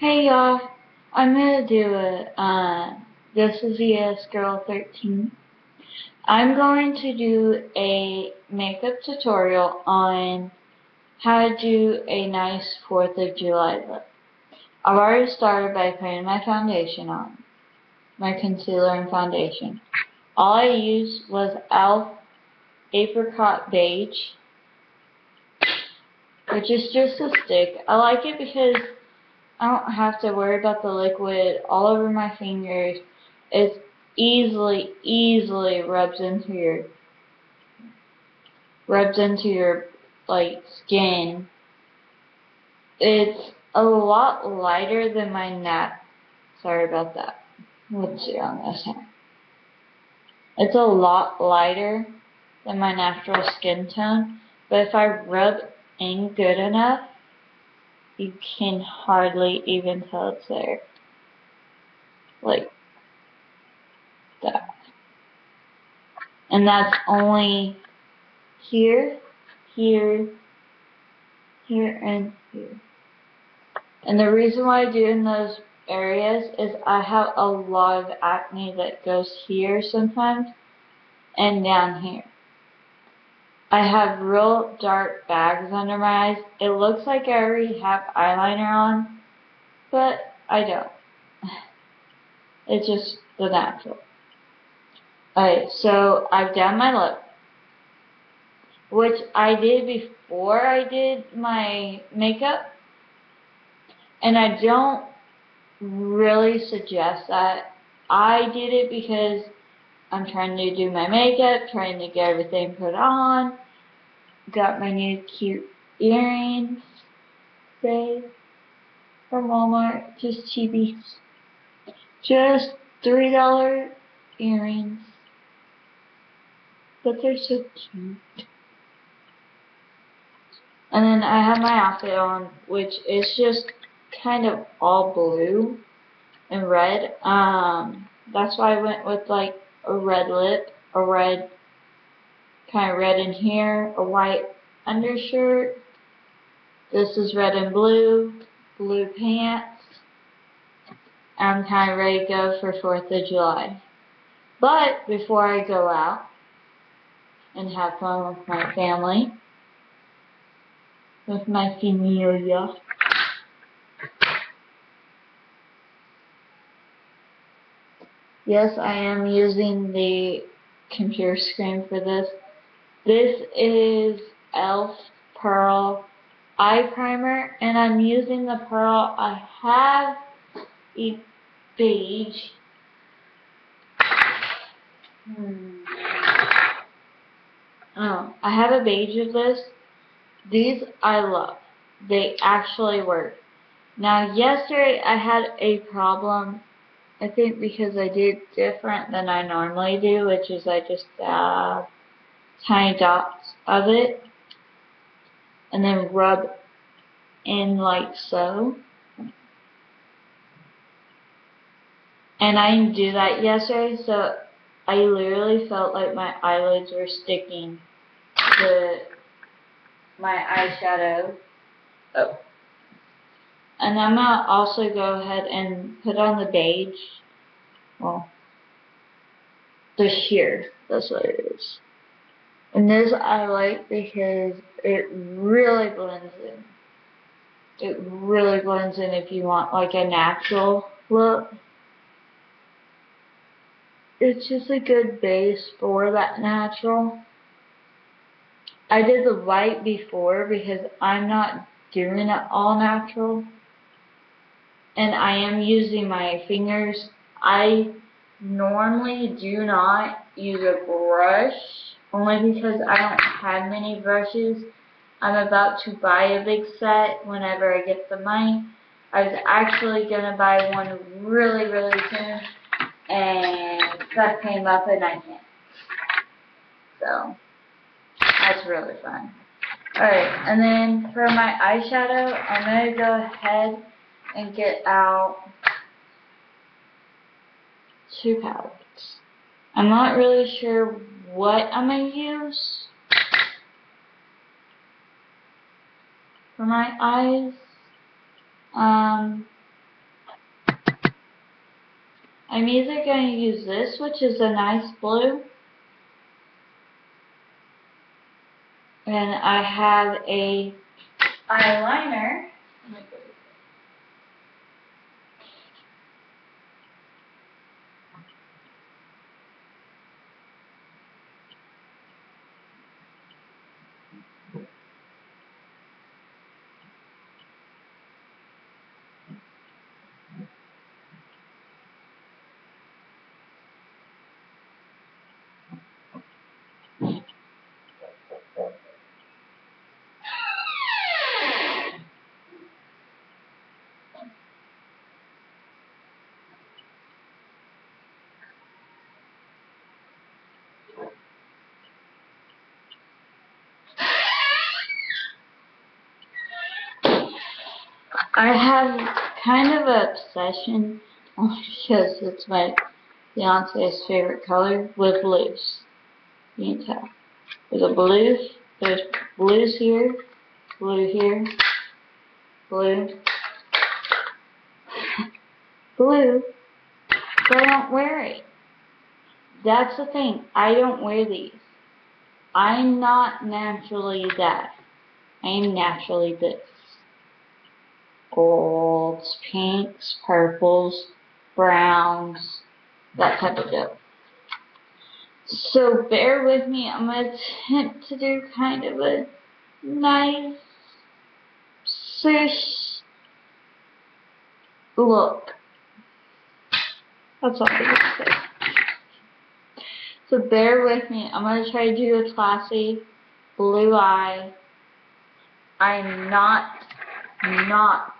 Hey y'all, I'm gonna do a, Uh, this is ES Girl 13. I'm going to do a makeup tutorial on how to do a nice 4th of July look. I've already started by putting my foundation on, my concealer and foundation. All I used was e.l.f. Apricot Beige, which is just a stick. I like it because I don't have to worry about the liquid all over my fingers. It's easily, easily rubs into your rubs into your like skin. It's a lot lighter than my nat. Sorry about that. Let's see on this hand. It's a lot lighter than my natural skin tone, but if I rub in good enough, you can hardly even tell it's there. Like that. And that's only here, here, here, and here. And the reason why I do in those areas is I have a lot of acne that goes here sometimes and down here. I have real dark bags under my eyes. It looks like I already have eyeliner on, but I don't. It's just the natural. Alright, so I've done my lip, which I did before I did my makeup, and I don't really suggest that. I did it because I'm trying to do my makeup, trying to get everything put on. Got my new cute earrings, say, from Walmart, just cheapies. Just $3 earrings. But they're so cute. And then I have my outfit on, which is just kind of all blue and red. Um, that's why I went with like a red lip, a red, kind of red in here, a white undershirt. This is red and blue, blue pants. I'm kind of ready to go for 4th of July. But before I go out and have fun with my family, with my familia, Yes, I am using the computer screen for this. This is e.l.f. Pearl Eye Primer, and I'm using the Pearl. I have a beige. Hmm. Oh, I have a beige of this. These I love. They actually work. Now, yesterday I had a problem I think because I did different than I normally do, which is I just dab tiny dots of it and then rub in like so. And I didn't do that yesterday, so I literally felt like my eyelids were sticking to my eyeshadow. Oh. And I'm going to also go ahead and put on the beige. Well, the sheer. That's what it is. And this I like because it really blends in. It really blends in if you want like a natural look. It's just a good base for that natural. I did the white before because I'm not doing it all natural and I am using my fingers. I normally do not use a brush only because I don't have many brushes. I'm about to buy a big set whenever I get the money. I was actually going to buy one really, really soon, and that came up and I can't. So, that's really fun. Alright, and then for my eyeshadow, I'm going to go ahead and get out two palettes. I'm not really sure what I'm going to use for my eyes. Um, I'm either going to use this, which is a nice blue, and I have a eyeliner I have kind of an obsession, because it's my fiance's favorite color, with blues. You can tell. There's a blue, there's blues here, blue here, blue, blue, but I don't wear it. That's the thing, I don't wear these. I'm not naturally that. I am naturally this golds, pinks, purples, browns, that type of deal. So bear with me, I'm going to attempt to do kind of a nice ish look. That's all I'm going to say. So bear with me, I'm going to try to do a classy blue eye. I'm not not,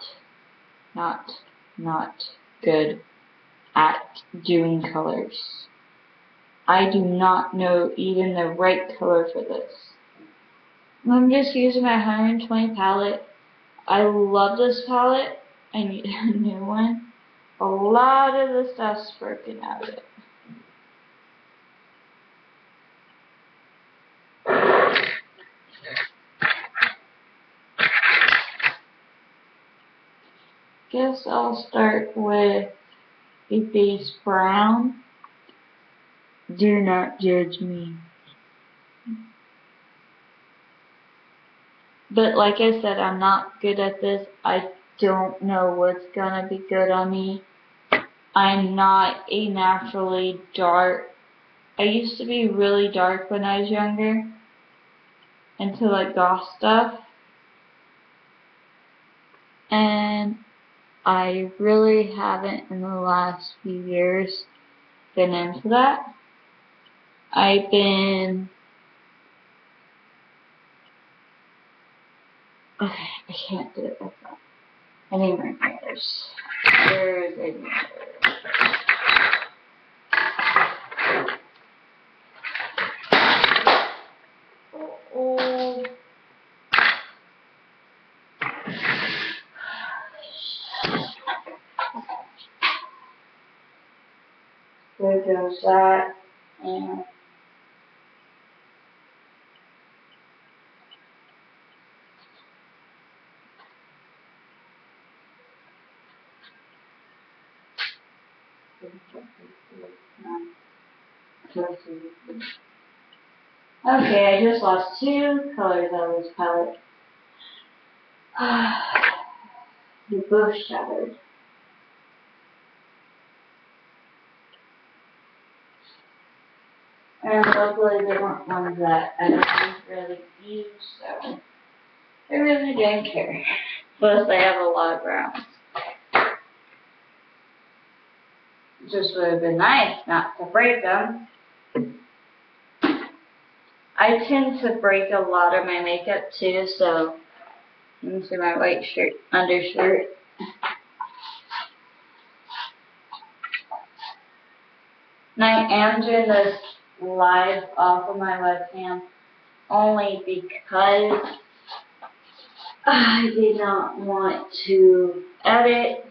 not, not good at doing colors. I do not know even the right color for this. I'm just using my 120 palette. I love this palette. I need a new one. A lot of the stuff's broken out of it. Guess I'll start with a base brown. Do not judge me. But like I said, I'm not good at this. I don't know what's gonna be good on me. I'm not a naturally dark. I used to be really dark when I was younger. Into like goth stuff. And I really haven't in the last few years been into that. I've been Okay, I can't do it like that. I need my mirrors. There's a mirror. That, and Okay, I just lost two colors of this palette. They're both shattered. And luckily they weren't ones that I didn't really use, so I really didn't care. Plus they have a lot of browns. Just would have been nice not to break them. I tend to break a lot of my makeup too, so let me see my white shirt, undershirt. And I am doing this live off of my webcam only because I did not want to edit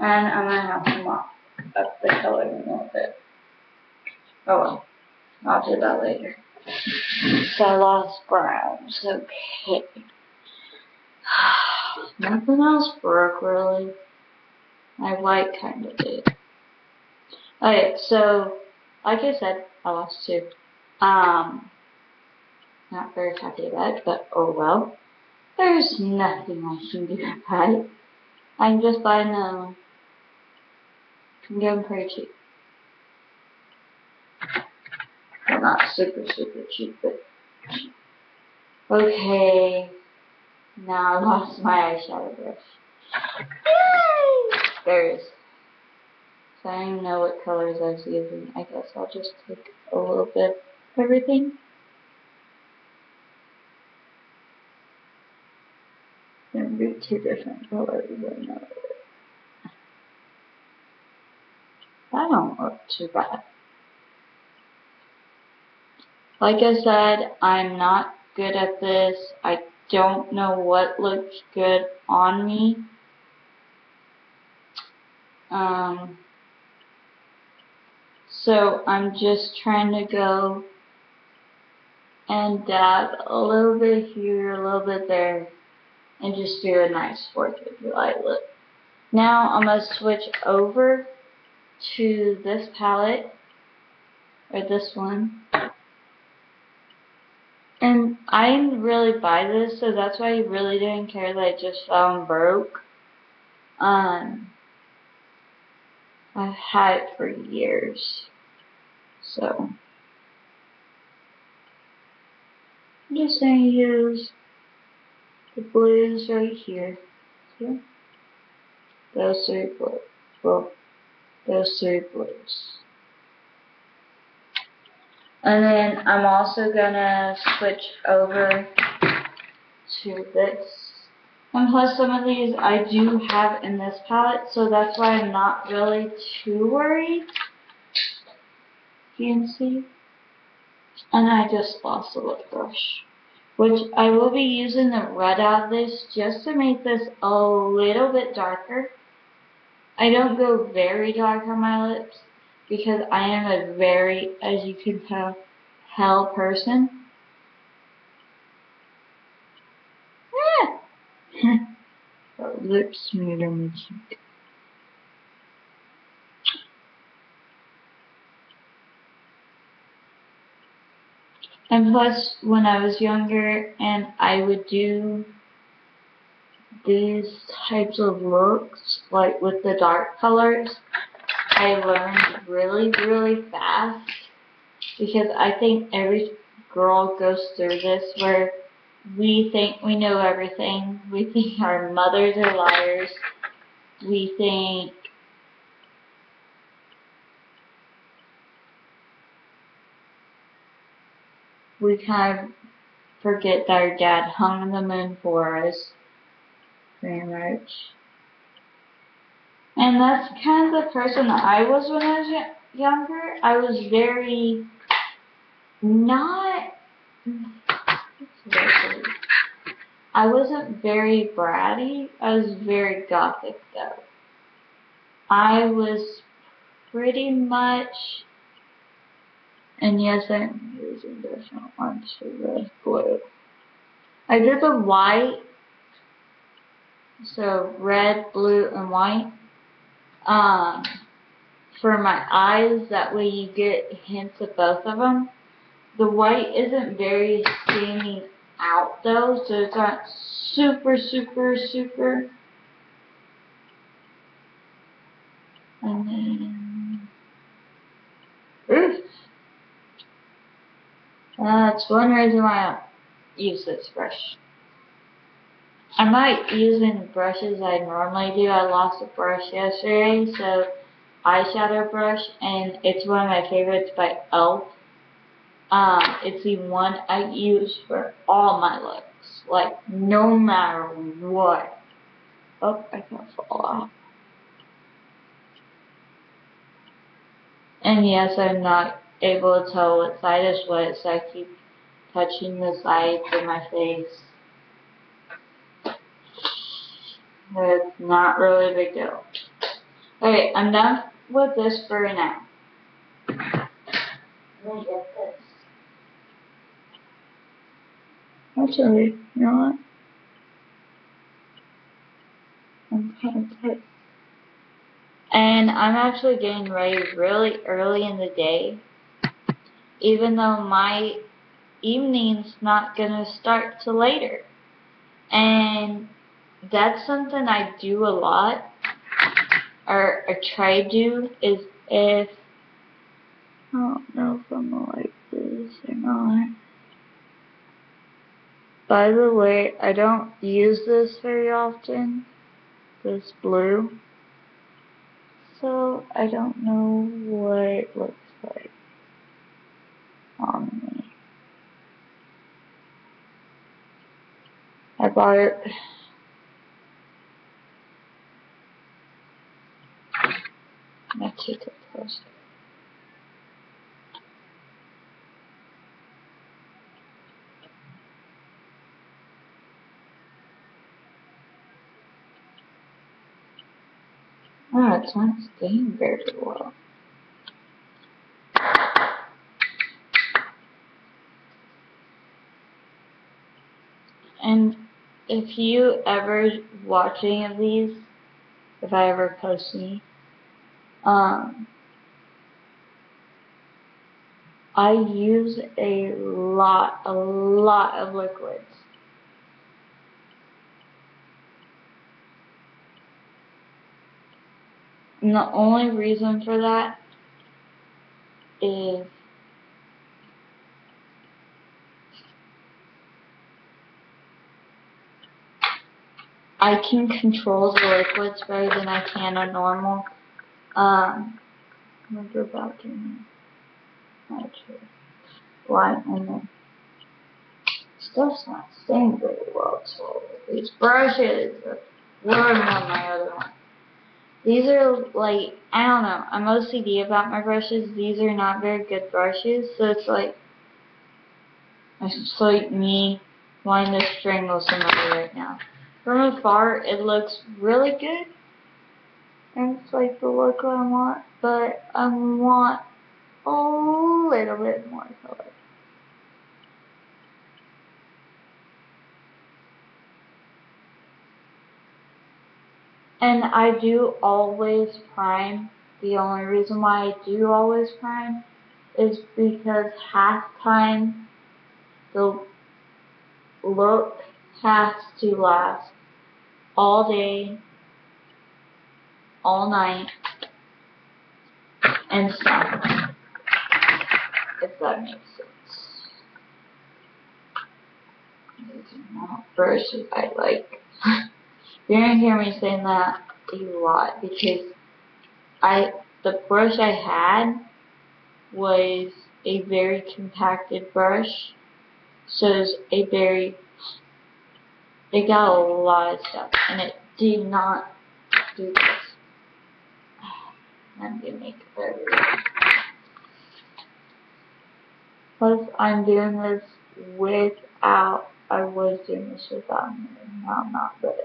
and I'm going to have to mop up the color a little bit. Oh well, I'll do that later. So I lost browns, okay. Nothing else broke really. My white kind of did. Okay, so, like I said, I lost two. Um, not very happy about it, but oh well. There's nothing I can do about it. I can just buy another one. I'm getting pretty cheap. Well, not super, super cheap, but cheap. Okay. Now I lost my eyeshadow brush. Yay! There it is. I don't know what colors I was using. I guess I'll just take a little bit of everything. Gonna be two different colors I know. That don't look too bad. Like I said, I'm not good at this. I don't know what looks good on me. Um, so I'm just trying to go and dab a little bit here, a little bit there, and just do a nice orchid light look. Now I'm going to switch over to this palette, or this one. And I didn't really buy this, so that's why I really didn't care that it just fell and broke. Um, I've had it for years. So, I'm just to use the blues right here. See? Those three blues. Well, those three blues. And then I'm also gonna switch over to this. And plus some of these I do have in this palette, so that's why I'm not really too worried. And I just lost the lip brush. Which I will be using the red out of this just to make this a little bit darker. I don't go very dark on my lips because I am a very, as you can tell, hell person. Ah! lip smeared on my cheek. And plus, when I was younger and I would do these types of looks, like with the dark colors, I learned really, really fast because I think every girl goes through this where we think we know everything. We think our mothers are liars. We think we kind of forget that our dad hung the moon for us, pretty much. And that's kind of the person that I was when I was younger. I was very not. I wasn't very bratty. I was very gothic though. I was pretty much, and yes, I'm using different ones for the blue. I did the white, so red, blue, and white um, for my eyes. That way you get hints of both of them. The white isn't very standing out though, so it's not super, super, super. And then, That's one reason why I use this brush. I'm not using brushes I normally do. I lost a brush yesterday, so eyeshadow brush, and it's one of my favorites by e.l.f. Um, it's the one I use for all my looks, like no matter what. Oh, I can't fall off. And yes, I'm not able to tell what side is what, so I keep touching the sides of my face. It's not really a big deal. Okay, I'm done with this for now. Actually, you know what? I'm kind of tight. And I'm actually getting ready really early in the day, even though my evening's not gonna start till later. And that's something I do a lot, or I try to do, is if, I don't know if I'm gonna like this or not. By the way, I don't use this very often, this blue. So I don't know what it looks like on me. I bought it. I take it first. Oh, it's not staying very well. And if you ever watch any of these, if I ever post any, um, I use a lot, a lot of liquids. And the only reason for that is I can control the liquids better than I can a normal. Um, back in my chair. Why? And then stuff's not staying very well. So these brushes, where am my other one? These are like, I don't know, I'm OCD about my brushes. These are not very good brushes, so it's like, it's like me wanting to strangle somebody right now. From afar, it looks really good. And it's like the look I want, but I want a little bit more color. And I do always prime. The only reason why I do always prime is because half time the look has to last all day, all night, and stuff. If that makes sense. Brushes I like. You're gonna hear me saying that a lot because I the brush I had was a very compacted brush. So it's a very it got a lot of stuff and it did not do this. I'm gonna make it. Plus I'm doing this without I was doing this without now I'm not but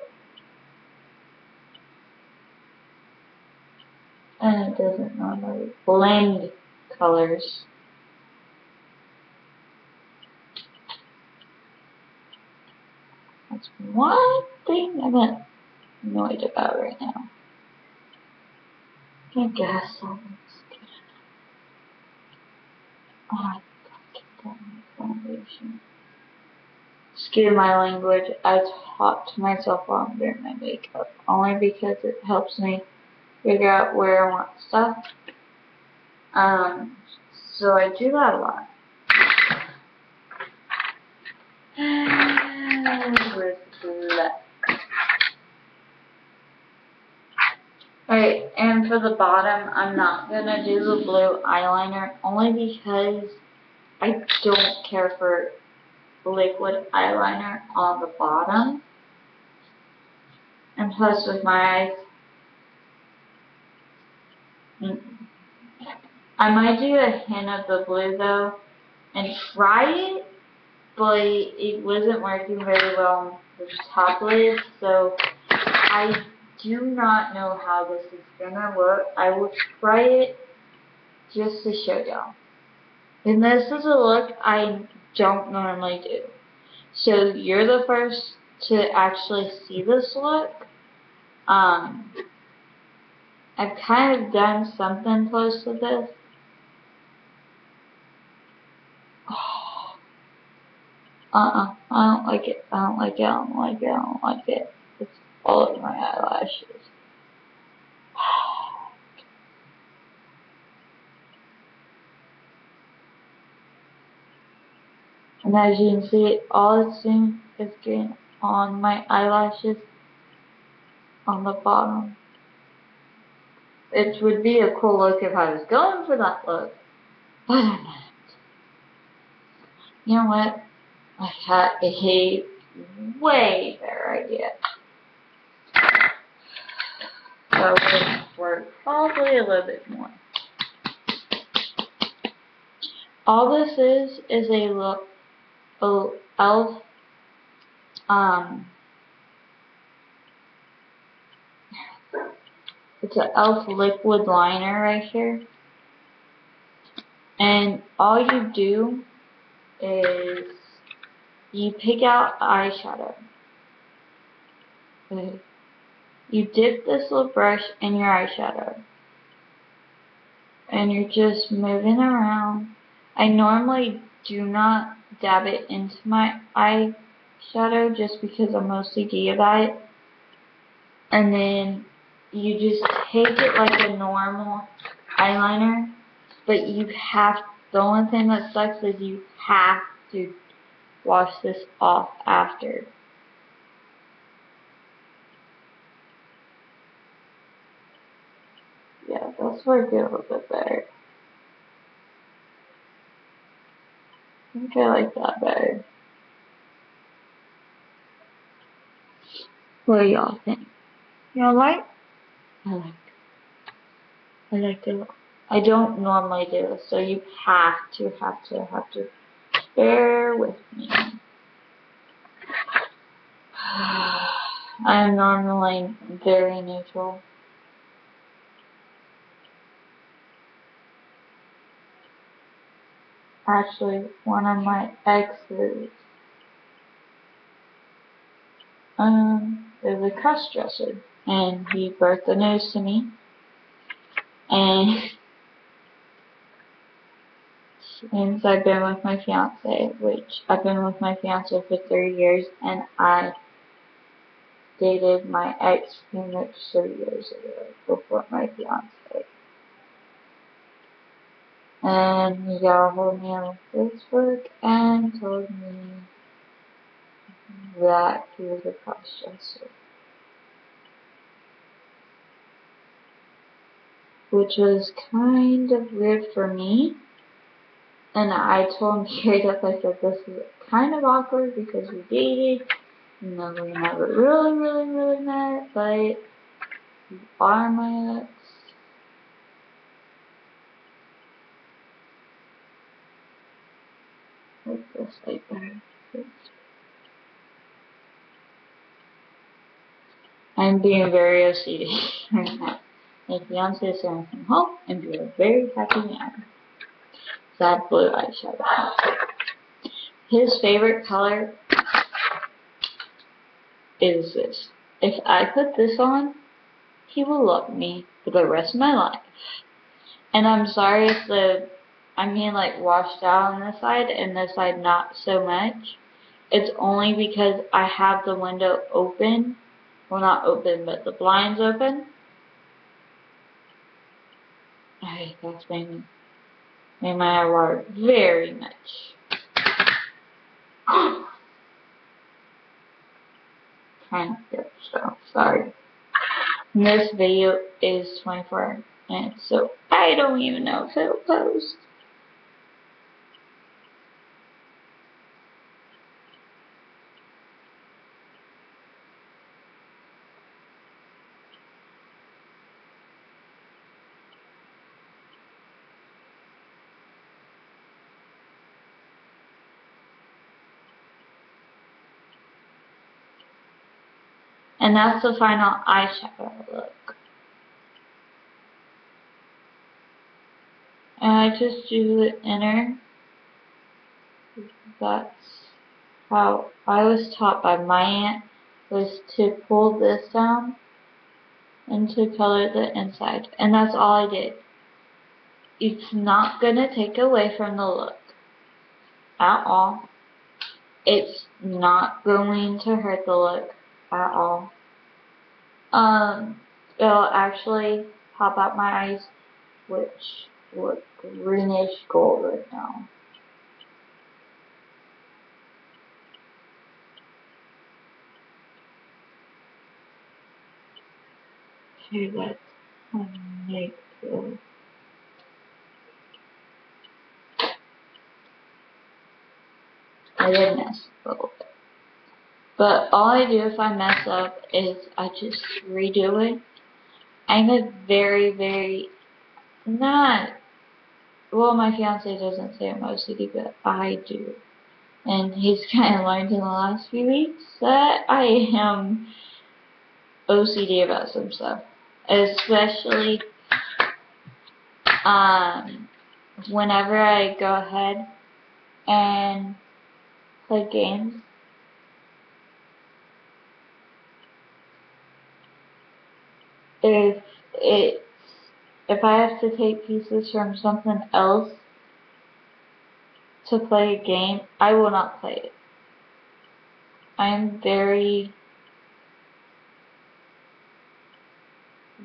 and it doesn't normally blend colors. That's one thing I'm annoyed about right now. I guess good. Oh, I foundation. Excuse my language, I talk to myself while I'm doing my makeup, only because it helps me figure out where I want stuff. Um, so I do that a lot. Alright, and for the bottom, I'm not going to do the blue eyeliner only because I don't care for liquid eyeliner on the bottom. And plus with my eyes, mm, I might do a hint of the blue though and try it, but it wasn't working very well with the top lid, so I do not know how this is gonna look. I will try it just to show y'all. And this is a look I don't normally do. So you're the first to actually see this look. Um, I've kind of done something close to this. Uh-uh, I don't like it, I don't like it, I don't like it, I don't like it. It's all over my eyelashes. And as you can see, all it's doing is getting on my eyelashes on the bottom. It would be a cool look if I was going for that look, but I'm not. You know what? I had a way better idea. So we're probably a little bit more. All this is is a look oh, elf um it's an elf liquid liner right here and all you do is you pick out eyeshadow. You dip this little brush in your eyeshadow. And you're just moving around. I normally do not dab it into my eyeshadow just because I'm mostly about. And then you just take it like a normal eyeliner, but you have, the only thing that sucks is you have to wash this off after. Yeah, that's working a little bit better. I think I like that better. What do y'all think? Y'all like? I like I like it. I don't normally do this, so you have to, have to, have to bear with me. I'm normally very neutral. actually one of my exes um, is a cross-dresser, and he broke the news to me, and since I've been with my fiance, which I've been with my fiance for three years, and I dated my ex pretty much three years ago before my fiance. And he got a hold of me on Facebook and told me that he was a cross-dresser. Which was kind of weird for me. And I told him up, I said, this is kind of awkward because we dated. and know, we never really, really, really met, but you are my ex. like this, like that. I'm being very OCD right now. My fiance is to come home and be a very happy man. That blue eyeshadow. His favorite color is this. If I put this on, he will love me for the rest of my life. And I'm sorry if the I mean like washed out on this side and this side not so much. It's only because I have the window open. Well, not open, but the blinds open. Okay, that's made made my water very much. kind of good, so sorry. And this video is 24 minutes, so I don't even know if it'll post. And that's the final eyeshadow look. And I just do the inner. That's how I was taught by my aunt was to pull this down and to color the inside. And that's all I did. It's not gonna take away from the look at all. It's not going to hurt the look at all. Um, it'll actually pop out my eyes, which look greenish gold right now. Okay, let's make this. I did mess up a little bit. But all I do if I mess up is I just redo it. I'm a very, very, not, well, my fiance doesn't say I'm OCD, but I do. And he's kind of learned in the last few weeks that I am OCD about some stuff. Especially, um, whenever I go ahead and play games. If it if I have to take pieces from something else to play a game, I will not play it. I'm very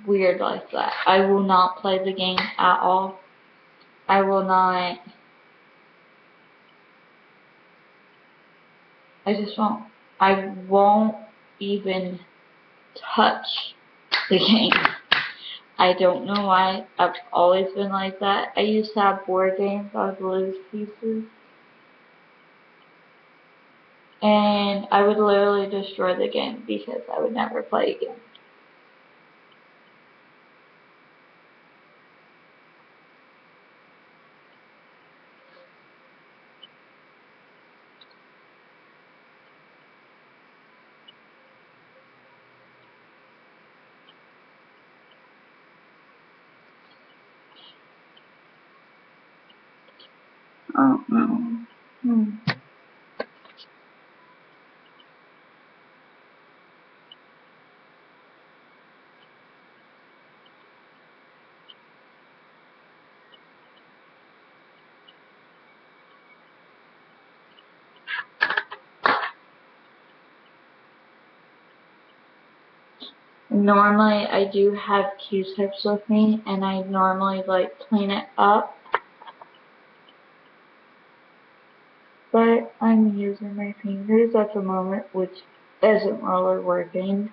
weird like that. I will not play the game at all. I will not I just won't. I won't even touch the game. I don't know why. I've always been like that. I used to have board games. I would lose pieces. And I would literally destroy the game because I would never play again. Oh. Hmm. Normally I do have Q-tips with me and I normally like clean it up but I'm using my fingers at the moment, which isn't really working.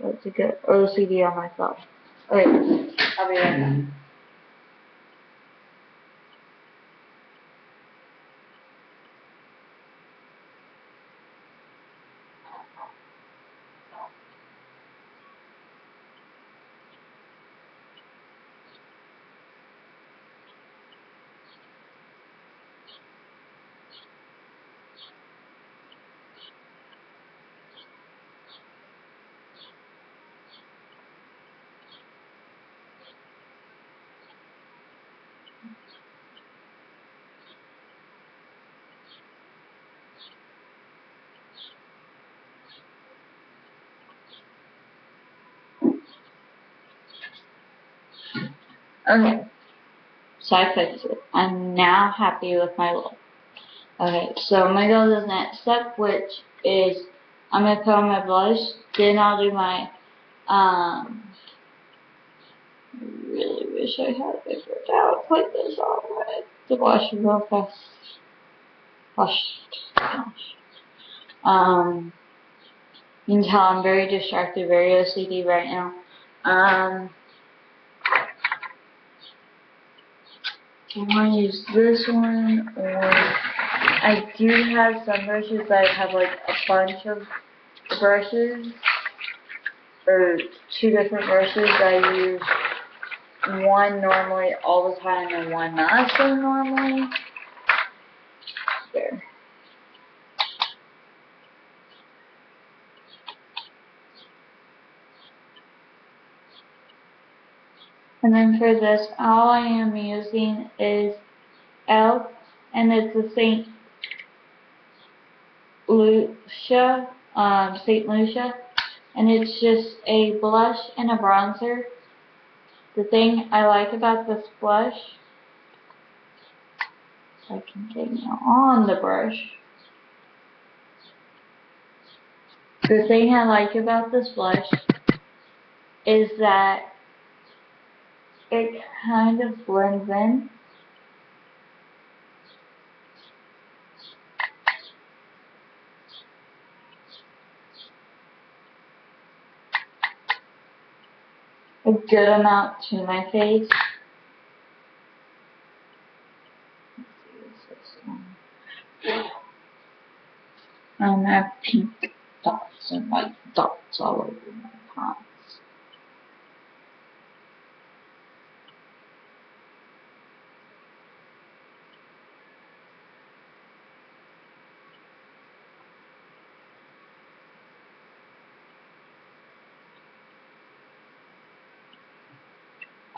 That's a good OCD on myself. Okay, I'll be right back. Okay, so I fixed it. I'm now happy with my look. Okay, so I'm gonna go to the next step, which is I'm gonna put on my blush, then I'll do my, um, really wish I had a paper towel to put this on with wash it real fast. Wash. Um, you can tell I'm very distracted, very OCD right now. Um, I want to use this one, or I do have some brushes that have like a bunch of brushes, or two different brushes. I use one normally all the time and one not so normally. There. And then for this, all I am using is Elf, and it's a Saint Lucia, um, Saint Lucia and it's just a blush and a bronzer. The thing I like about this blush, I can get on the brush. The thing I like about this blush is that it kind of blends in. A good amount to my face. Um, I have pink dots and white dots all over my palms.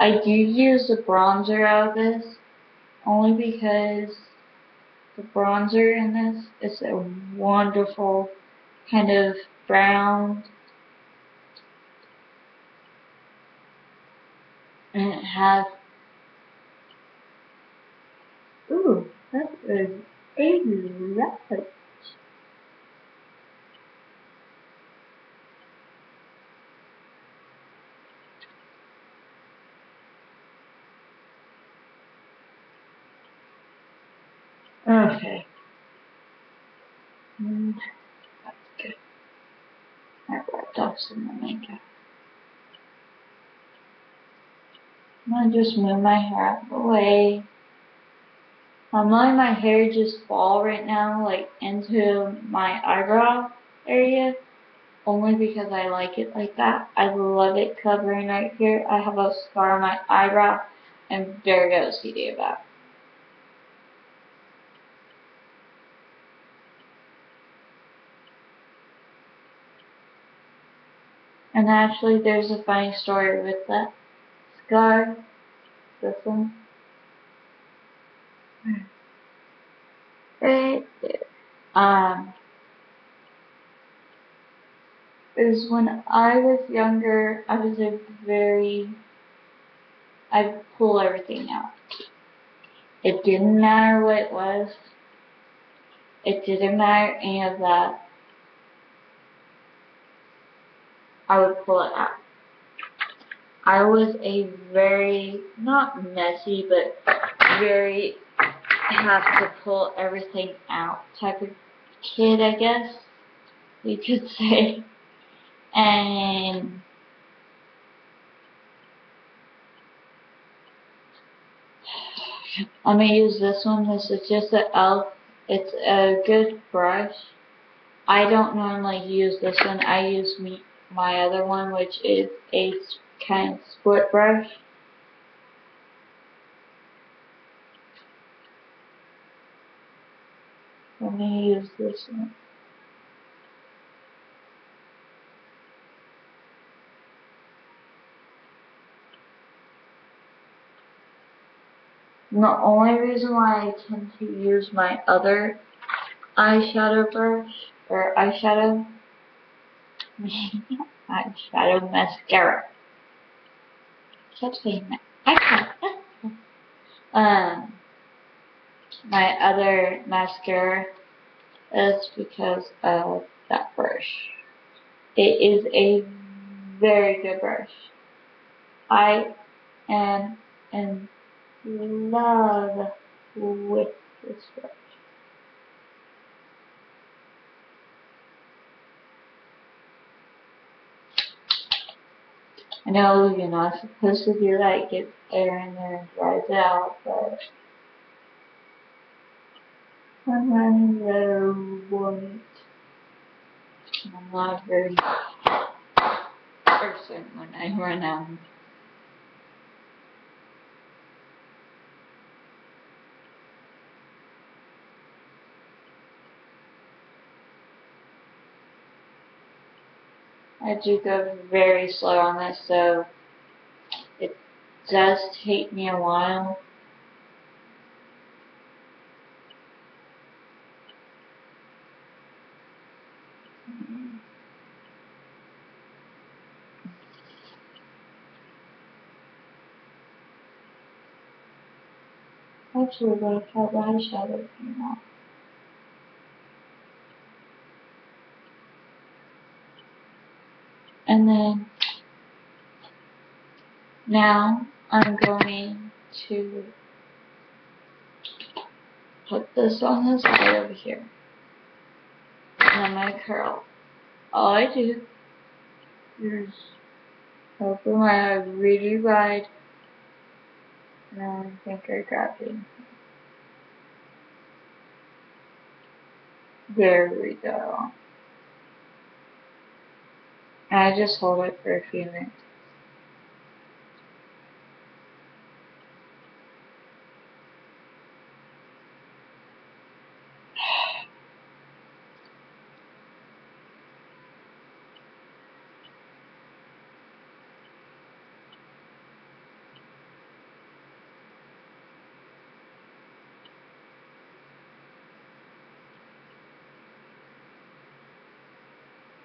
I do use the bronzer out of this only because the bronzer in this is a wonderful kind of brown. And it has ooh that is a lot Okay. Mm, that's good. I wiped off some. I'm gonna just move my hair out of the way. I'm letting my hair just fall right now, like into my eyebrow area, only because I like it like that. I love it covering right here. I have a scar on my eyebrow. I'm very OCD about it. And actually, there's a funny story with that scar. This one. Right there. Um, is when I was younger, I was a very, I pull everything out. It didn't matter what it was. It didn't matter any of that. I would pull it out. I was a very, not messy, but very have to pull everything out type of kid, I guess you could say. And I'm going to use this one. This is just an elf. It's a good brush. I don't normally use this one. I use me my other one, which is a kind of split brush. Let me use this one. the only reason why I tend to use my other eyeshadow brush or eyeshadow eyeshadow mascara. That. I Um, my other mascara is because of that brush. It is a very good brush. I am in love with this brush. I know you're not supposed to do that, get air in there and dries out, but I'm running low on it. I'm not a very person when I run out. I do go very slow on this, so it does take me a while. Actually, we're going to cut eyeshadow paint off. And then now I'm going to put this on the side over here. And I'm gonna curl. All I do is open my eyes really wide. And I think I grabbed it. There we go. And I just hold it for a few minutes.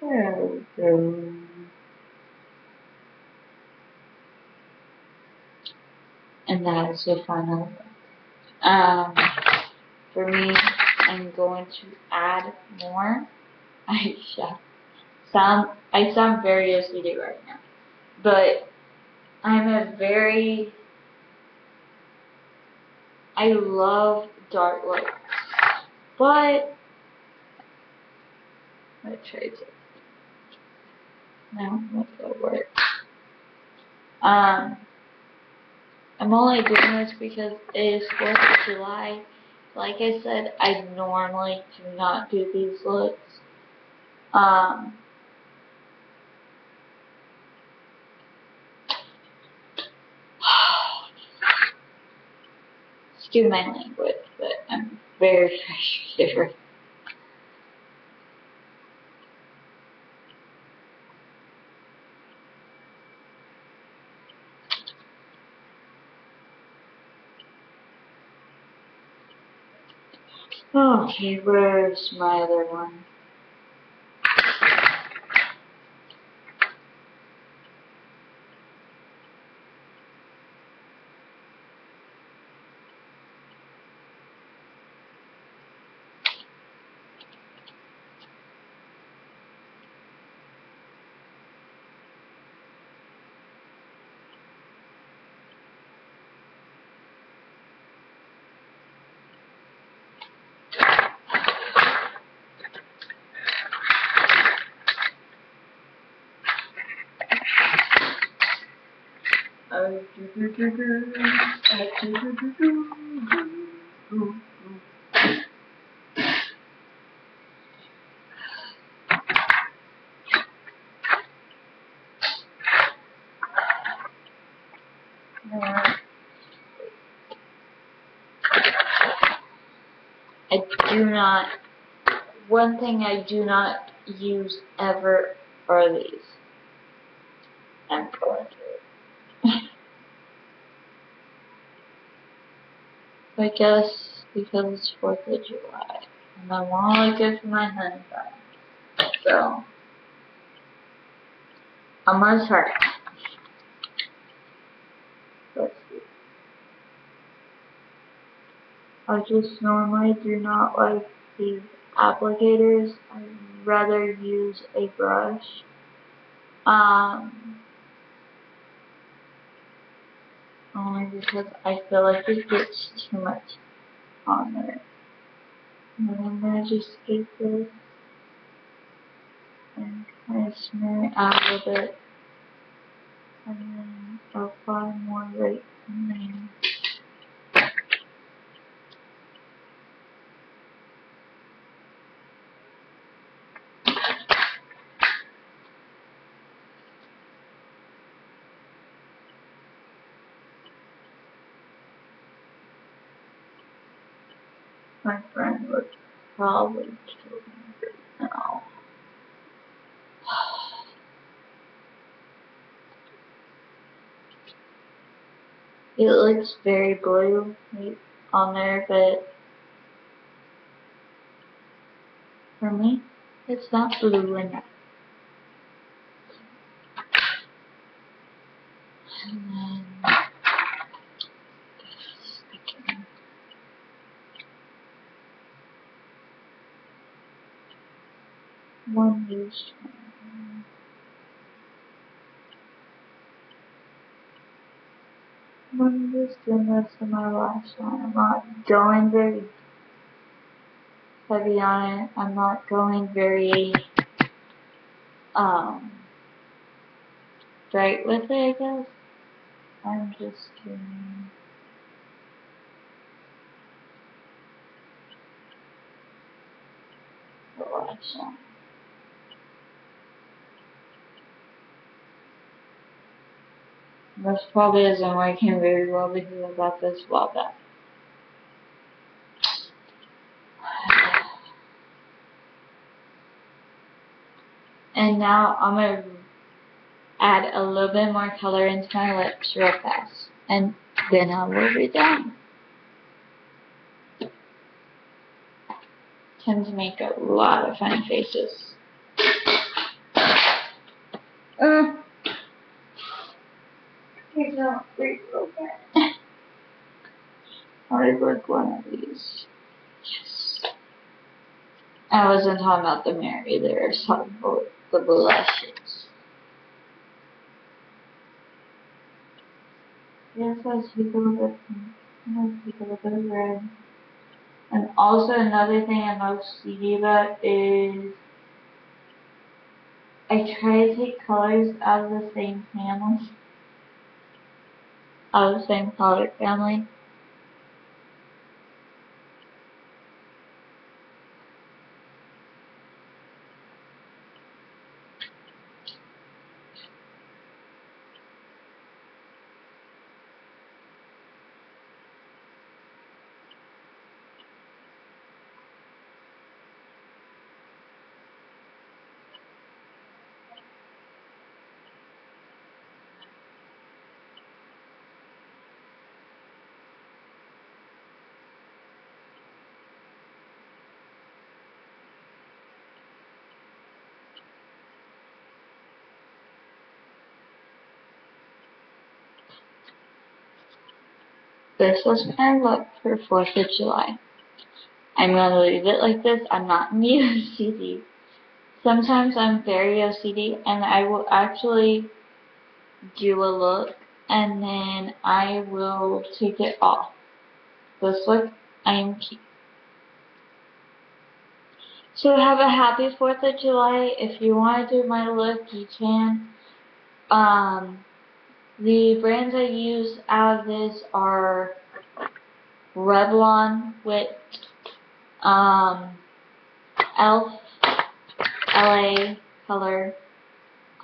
There we is the final. Um, for me, I'm going to add more. I sound I sound very OCD right now, but I'm a very I love dark looks, but let's try to no, that's that work. Um, I'm only doing this because it is 4th of July. Like I said, I normally do not do these looks. Um, excuse my language, but I'm very frustrated right Okay, where's my other one? I do not, one thing I do not use ever are these. I'm going to. I guess because it's 4th of July. And I want to for my honeycomb. So, I'm going to start. Let's see. I just normally do not like these applicators. I rather use a brush. Um, only because I feel like it gets too much on there. And I'm gonna just take this and kind of smear it out a little bit. And then I'll apply more right in there. My friend would probably kill me right now. It looks very blue on there, but for me, it's not blue enough. And then, just I'm just doing this for my last one. I'm not going very heavy on it. I'm not going very um straight with it, I guess. I'm just doing the last. This probably isn't working very well because I got this while back. And now I'm gonna add a little bit more color into my lips real fast. And then I will be done. Tend to make a lot of funny faces. Uh. Okay, so wait real bad. I work one of these. Yes. I wasn't talking about the mirror either. I was talking about the blushes. Yes, I speak a little bit. I speak a little bit red. And also another thing I'm OCD about is I try to take colors out of the same family. Out of the same color family. This was my look for 4th of July. I'm going to leave it like this. I'm not in the OCD. Sometimes I'm very OCD and I will actually do a look and then I will take it off. This look I am keep. So have a happy 4th of July. If you want to do my look, you can. Um, the brands I use out of this are Revlon with um, Elf LA color,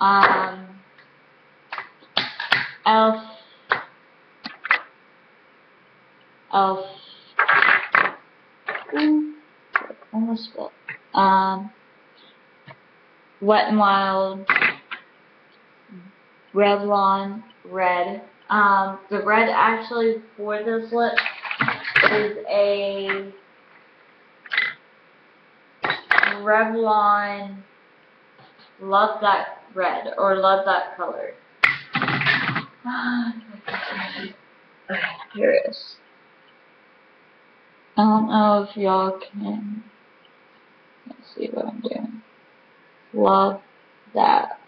um, Elf Elf ooh, almost spilled. Um, Wet n Wild Revlon red. Um, the red actually for this lip is a Revlon Love That Red or Love That Color. here it is. I don't know if y'all can let's see what I'm doing. Love that.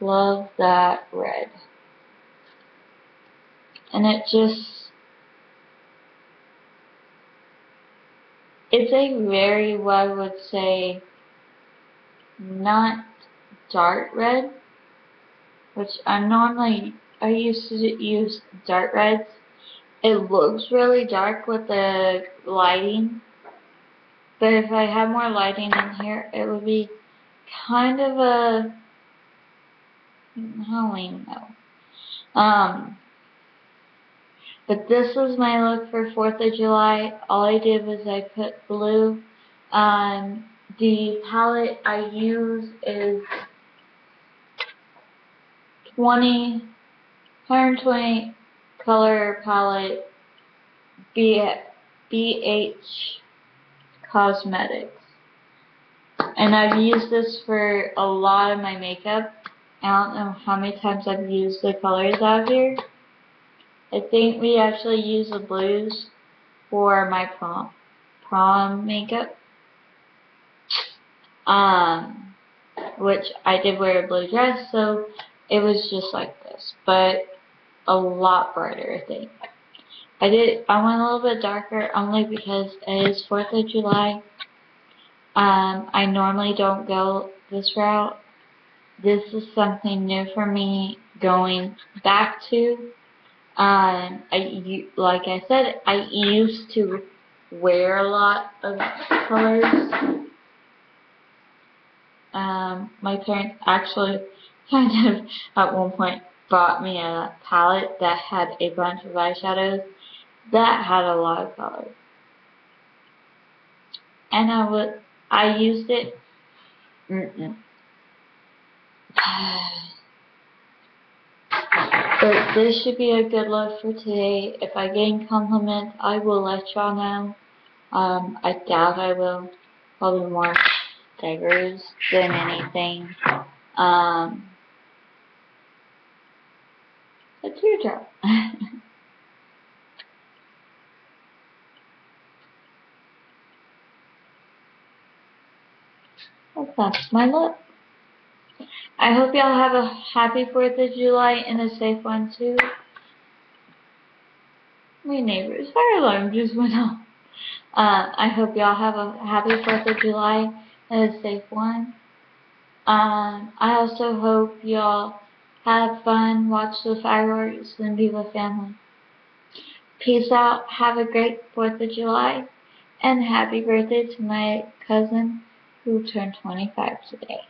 Love that red. And it just it's a very what I would say not dark red, which I'm normally I used to use dark reds. It looks really dark with the lighting, but if I had more lighting in here, it would be kind of a even know. Um, but this was my look for 4th of July. All I did was I put blue. Um, the palette I use is 20, 120 color palette B, BH Cosmetics. And I've used this for a lot of my makeup. I don't know how many times I've used the colors out here. I think we actually use the blues for my prom prom makeup. Um, which I did wear a blue dress, so it was just like this, but a lot brighter, I think. I did, I went a little bit darker only because it is 4th of July. Um, I normally don't go this route. This is something new for me going back to. Um, I, like I said, I used to wear a lot of colors. Um, my parents actually kind of at one point bought me a palette that had a bunch of eyeshadows that had a lot of colors. And I would, I used it. Mm-mm. But this should be a good look for today. If I gain compliments, I will let y'all know. Um, I doubt I will. Probably more daggers than anything. Um, a teardrop. That's my look. I hope y'all have a happy 4th of July and a safe one too. My neighbor's fire alarm just went off. Uh, I hope y'all have a happy 4th of July and a safe one. Um, I also hope y'all have fun, watch the fireworks, and be with family. Peace out. Have a great 4th of July. And happy birthday to my cousin who turned 25 today.